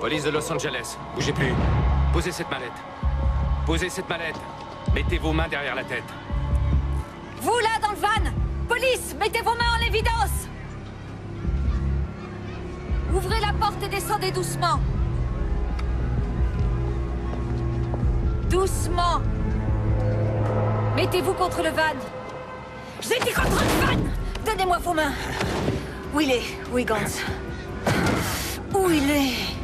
Police de Los Angeles, bougez plus. Posez cette mallette. Posez cette mallette. Mettez vos mains derrière la tête. Vous là, dans le van Police, mettez vos mains en évidence Ouvrez la porte et descendez doucement. Doucement. Mettez-vous contre le van. Dit contre le van Donnez-moi vos mains. Où il est Gantz? Où il est?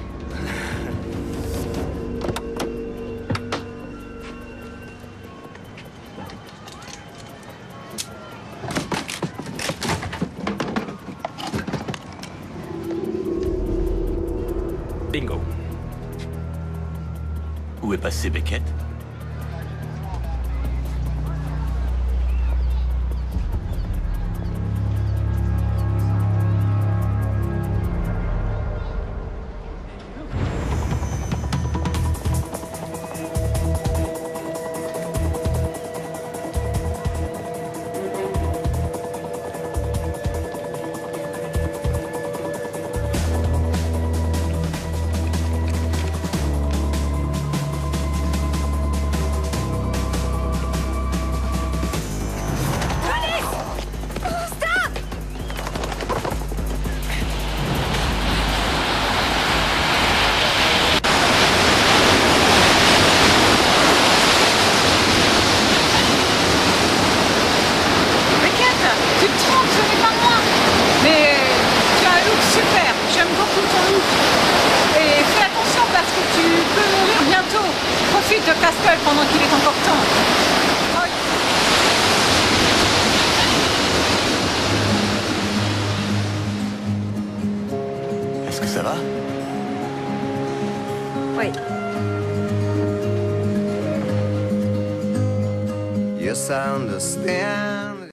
Bingo. Où est passé Beckett? Castle pendant qu'il est encore temps. Est-ce que ça va? Oui. Yes, I understand